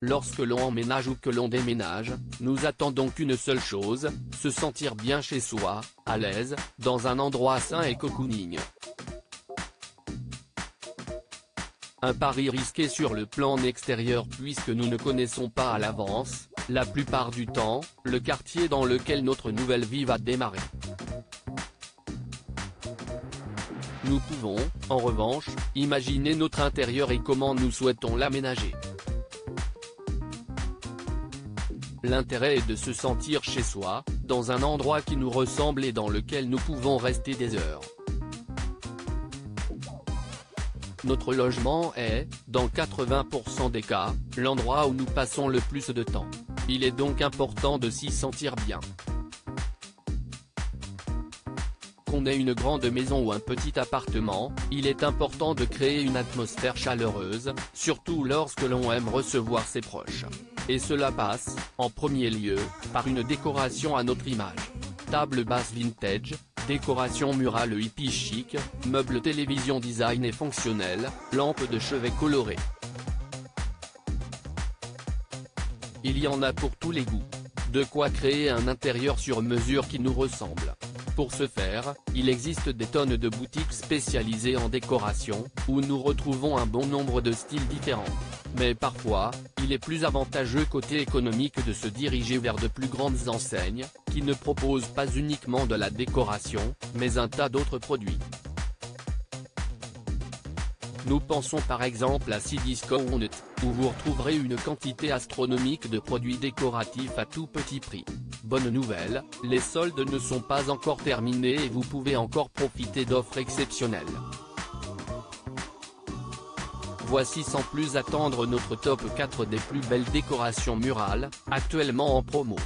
Lorsque l'on emménage ou que l'on déménage, nous attendons qu'une seule chose, se sentir bien chez soi, à l'aise, dans un endroit sain et cocooning. Un pari risqué sur le plan extérieur puisque nous ne connaissons pas à l'avance, la plupart du temps, le quartier dans lequel notre nouvelle vie va démarrer. Nous pouvons, en revanche, imaginer notre intérieur et comment nous souhaitons l'aménager. L'intérêt est de se sentir chez soi, dans un endroit qui nous ressemble et dans lequel nous pouvons rester des heures. Notre logement est, dans 80% des cas, l'endroit où nous passons le plus de temps. Il est donc important de s'y sentir bien. Qu'on ait une grande maison ou un petit appartement, il est important de créer une atmosphère chaleureuse, surtout lorsque l'on aime recevoir ses proches. Et cela passe, en premier lieu, par une décoration à notre image. Table basse vintage, décoration murale hippie chic, meubles télévision design et fonctionnel, lampes de chevet colorées. Il y en a pour tous les goûts. De quoi créer un intérieur sur mesure qui nous ressemble. Pour ce faire, il existe des tonnes de boutiques spécialisées en décoration, où nous retrouvons un bon nombre de styles différents. Mais parfois, il est plus avantageux côté économique de se diriger vers de plus grandes enseignes, qui ne proposent pas uniquement de la décoration, mais un tas d'autres produits. Nous pensons par exemple à Cdiscount, où vous retrouverez une quantité astronomique de produits décoratifs à tout petit prix. Bonne nouvelle, les soldes ne sont pas encore terminés et vous pouvez encore profiter d'offres exceptionnelles. Voici sans plus attendre notre top 4 des plus belles décorations murales, actuellement en promo.